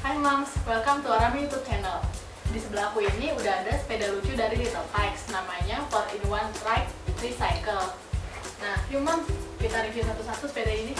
Hai Mams, welcome to Arami YouTube channel. Di sebelah aku ini udah ada sepeda lucu dari Little Pikes, namanya 4-in-1 Trike Recycle. Nah, yuk Mams, kita review satu-satu sepeda ini.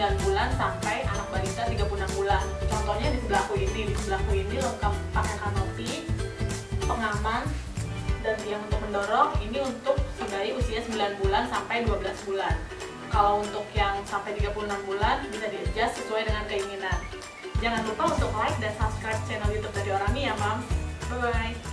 9 bulan sampai anak balita 36 bulan. Contohnya di sebelahku ini, di sebelahku ini lengkap pakai kanopi, pengaman, dan yang untuk mendorong ini untuk bayi usia 9 bulan sampai 12 bulan. Kalau untuk yang sampai 36 bulan bisa di-adjust sesuai dengan keinginan. Jangan lupa untuk like dan subscribe channel YouTube dari Orami ya, Mam. Bye bye.